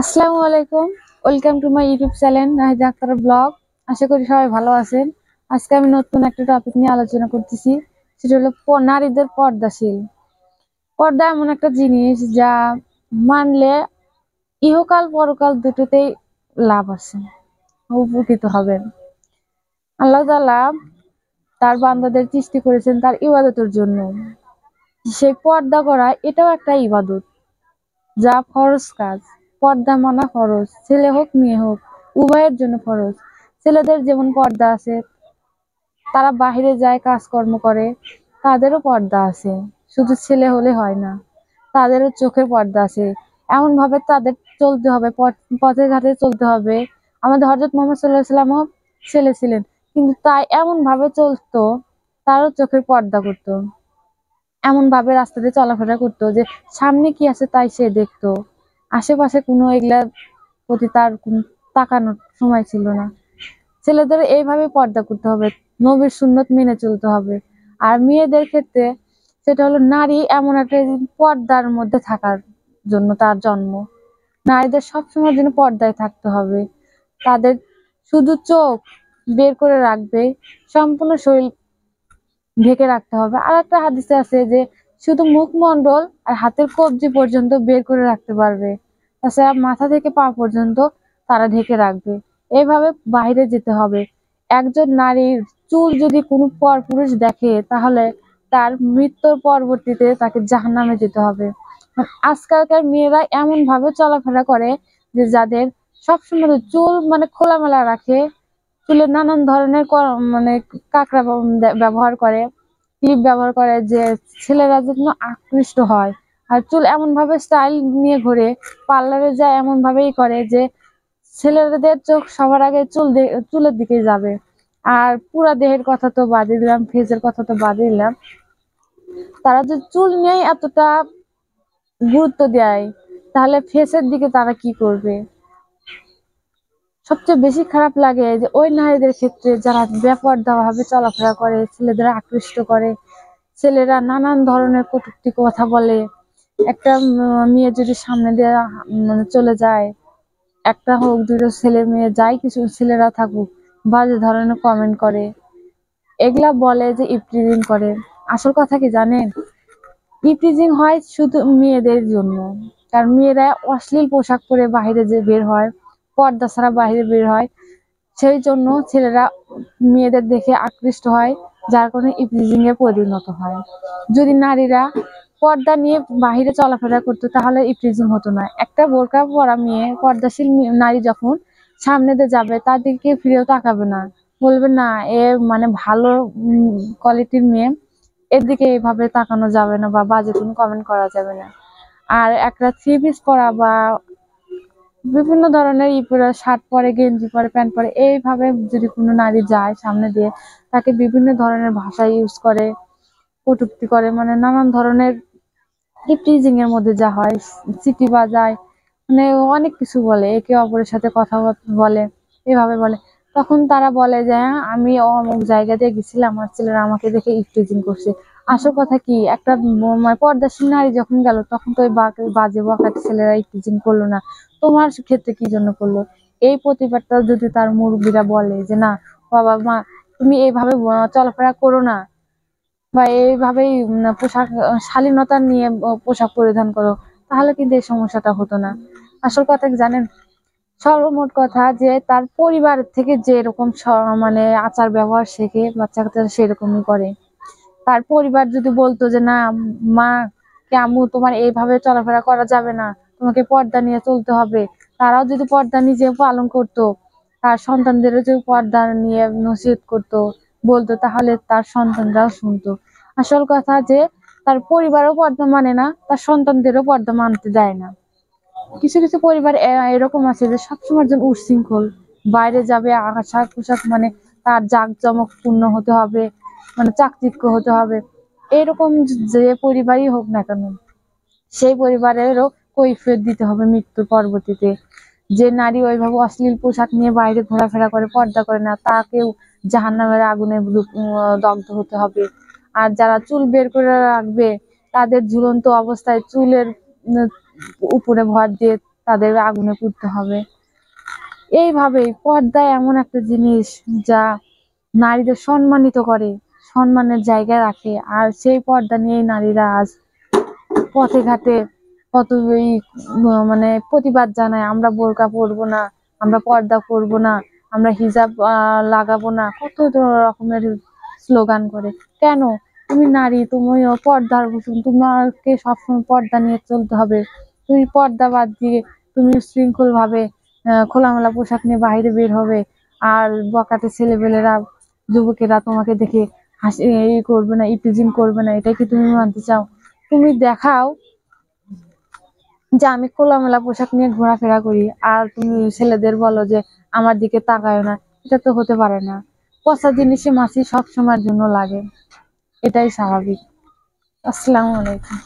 আসসালামু আলাইকুম। Welcome to my YouTube channel Nahid Akter blog আশা করি সবাই ভালো আছেন। আজকে আমি নতুন একটা টপিক নিয়ে আলোচনা করতেছি। সেটা হলো নারীদের পর্দাশীল। পর্দা এমন একটা জিনিস যা মানলে ইহকাল পরকাল দুটোতেই লাভ আছে। উপকৃত হবেন। আল্লাহ তালা তার বান্দাদের সৃষ্টি করেছেন তার ইবাদতের জন্য। সেই পর্দা করা এটাও একটা ইবাদত, যা ফরজ কাজ। পর্দা মানা ফরজ, ছেলে হোক, মেয়ে হোক, উভয়ের জন্য ফরজ। ছেলেদের যেমন পর্দা আছে, তারা বাহিরে যায়, কাজকর্ম করে, তাদেরও পর্দা আছে। শুধু ছেলে হলে হয় না, তাদেরও চোখের পর্দা আছে। এমন ভাবে তাদের চলতে হবে, পথ- ঘাটে চলতে হবে। আমাদের হজরত মোহাম্মদ সাল্লাহ সাল্লামও ছেলে ছিলেন, কিন্তু তাই এমন ভাবে চলতো, তারও চোখের পর্দা করতো। এমন ভাবে রাস্তা দিয়ে চলাফেরা করতো যে সামনে কি আছে তাই সে দেখতো। আশেপাশে কোনো এগুলার প্রতি তার কোনো তাকানোর সময় ছিল না। ছেলেদের এইভাবে পর্দা করতে হবে, নবীর সুন্নত মেনে চলতে হবে। আর মেয়েদের ক্ষেত্রে সেটা হলো নারী এমন একটা পর্দার মধ্যে থাকার জন্য তার জন্ম। নারীদের সবসময় যেন পর্দায় থাকতে হবে। তাদের শুধু চোখ বের করে রাখবে, সম্পূর্ণ শরীর ঢেকে রাখতে হবে। আর একটা হাদিসে আছে যে শুধু মুখমণ্ডল আর হাতের কবজি পর্যন্ত বের করে রাখতে পারবে। তাছাড়া মাথা থেকে পা পর্যন্ত তারা ঢেকে রাখবে। এভাবে বাইরে যেতে হবে। একজন নারীর চুল যদি কোনো পরপুরুষ দেখে, তাহলে তার মৃত্যুর পরবর্তীতে তাকে জাহান্নামে যেতে হবে। আজকালকার মেয়েরা এমন ভাবে চলাফেরা করে যে যাদের সবসময় চুল মানে খোলামেলা রাখে, চুলে নানান ধরনের মানে কাঁকড়া ব্যবহার করে। ক্লিপ ব্যবহার করে যে ছেলেরা যেন আকৃষ্ট হয়। আর চুল এমন ভাবে স্টাইল নিয়ে ঘোরে পার্লারে যায় এমন ভাবেই করে যে ছেলেদের চোখ সবার আগে চুল চুলের দিকে যাবে। আর পুরা দেহের কথা তো বাদই দিলাম ফেসের কথা তো বাদই দিলাম। তারা যে চুল নিয়েই এতটা গুরুত্ব দেয়, তাহলে ফেসের দিকে তারা কি করবে? সবচেয়ে বেশি খারাপ লাগে যে ওই নারীদের ক্ষেত্রে যারা বেপর্দা ভাবে চলাফেরা করে ছেলেদের আকৃষ্ট করে, ছেলেরা নানান ধরনের কটূক্তি কথা বলে। একটা মেয়ে যদি সামনে দিয়ে মানে চলে যায়, একটা হোক, দুটো ছেলে মেয়ে, যাই কিছু ছেলেরা থাকুক, বাজে ধরনের কমেন্ট করে। এগুলা বলে যে ইপ্রিজিং করে। আসল কথা কি জানেন? ইপ্রিজিং হয় শুধু মেয়েদের জন্য। কারণ মেয়েরা অশ্লীল পোশাক পরে বাইরে যে বের হয় পর্দা ছাড়া বাইরে বের হয়। সেই জন্য ছেলেরা মেয়েদের দেখে আকৃষ্ট হয়, যার কারণে ইপ্রিজিং এ পরিণত হয়। যদি নারীরা পর্দা নিয়ে বাহিরে চলাফেরা করতো, তাহলে ইপ্রিজিং হতো না। একটা বোরকা পরা মেয়ে, পর্দাশীল নারী যখন সামনে দিয়ে যাবে তার দিকে ফিরেও তাকাবে না। বলবে, না, এ মানে ভালো কোয়ালিটির মেয়ে। এর দিকে এইভাবে তাকানো যাবে না বা বাজে কোনো কমেন্ট করা যাবে না। আর একটা থ্রি পিস পরা বা বিভিন্ন ধরনের ই পরে শার্ট পরে গেঞ্জি পরে প্যান্ট পরে এইভাবে যদি কোনো নারী যায় সামনে দিয়ে তাকে বিভিন্ন ধরনের ভাষা ইউজ করে কটুক্তি করে মানে নানান ধরনের ইপটিজিং এর মধ্যে যা হয় সিটি বাজায় মানে অনেক কিছু বলে একে অপরের সাথে কথা বলে এভাবে বলে। তখন তারা বলে যে হ্যাঁ, আমি অমুক জায়গাতে গেছিলাম আমার ছেলেরা আমাকে দেখে ইপটিজিং করছে। আসল কথা কি? একটা মানে পর্দাশীল নারী যখন গেল, তখন তো ওই বাজে বকাটে ছেলেরা ইপটিজিং করল না। তোমার ক্ষেত্রে কি জন্য করল? এই প্রতিবাদটা যদি তার মুরব্বীরা বলে যে, না, বাবা, মা, তুমি এইভাবে চলাফেরা করো না বা এইভাবেই পোশাক, শালীনতা নিয়ে পোশাক পরিধান করো, তাহলে কিন্তু এই সমস্যাটা হতো না। আসল কথা জানেন? সর্বমোট কথা যে, তার পরিবার থেকে যে এরকম স- মানে আচার ব্যবহার শেখে বাচ্চা কাচ্চারা সেরকমই করে। তার পরিবার যদি বলতো যে, না, মা, কে আম্মু, তোমার এইভাবে চলাফেরা করা যাবে না। তোমাকে পর্দা নিয়ে চলতে হবে। তারাও যদি পর্দা নিজে পালন করতো, তার সন্তানদেরও যদি পর্দা নিয়ে নসিহত করতো, বলতো, তাহলে তার সন্তানরাও শুনতো। আসল কথা যে, তার পরিবারও পর্দা মানে না, তার সন্তানদেরও পর্দা মানতে দেয় না। কিছু কিছু পরিবার এরকম আছে যে সবসময় জন্য উচ্ছৃঙ্খল বাইরে যাবে আশাক পোশাক মানে তার জাঁকজমক পূর্ণ হতে হবে। মানে চাকচিক্য হতে হবে। এরকম যে পরিবারই হোক না কেন, সেই পরিবারেরও কৈফিয়ত দিতে হবে মৃত্যুর পরবর্তীতে। যে নারী ওইভাবে অশ্লীল পোশাক নিয়ে বাইরে ঘোরাফেরা করে, পর্দা করে না, তাকেও জাহান্নামের আগুনে দগ্ধ হতে হবে। আর যারা চুল বের করে রাখবে, তাদের ঝুলন্ত অবস্থায় চুলের উপরে ভর দিয়ে তাদের আগুনে পুড়তে হবে। এইভাবেই পর্দা এমন একটা জিনিস যা নারীদের সম্মানিত করে। সম্মানের জায়গায় রাখে। আর সেই পর্দা নিয়েই নারীরা আজ পথে ঘাটে কত মানে প্রতিবাদ জানায় আমরা বোরকা পরবো না আমরা পর্দা করব না আমরা হিজাব লাগাবো না। কত রকমের স্লোগান করে। কেন? তুমি নারী তুমিও পর্দার ভূষণ তোমাকে সবসময় পর্দা নিয়ে চলতে হবে। তুমি পর্দা বাদ দিয়ে তুমি শৃঙ্খল ভাবে আহ, খোলামেলা পোশাক নিয়ে বাইরে বের হবে। আর বকাতে ছেলেপেলেরা যুবকেরা তোমাকে দেখে হাসি, এই করবে না, ইপিজিম করবে না এটা কি তুমি মানতে চাও? তুমি দেখাও যে আমি খোলামেলা পোশাক নিয়ে ঘোরাফেরা করি, আর তুমি ছেলেদের বলো যে আমার দিকে তাকায় না, এটা তো হতে পারে না। পচা জিনিসে মাছি সব সময়ের জন্য লাগে, এটাই স্বাভাবিক। আসসালামু আলাইকুম।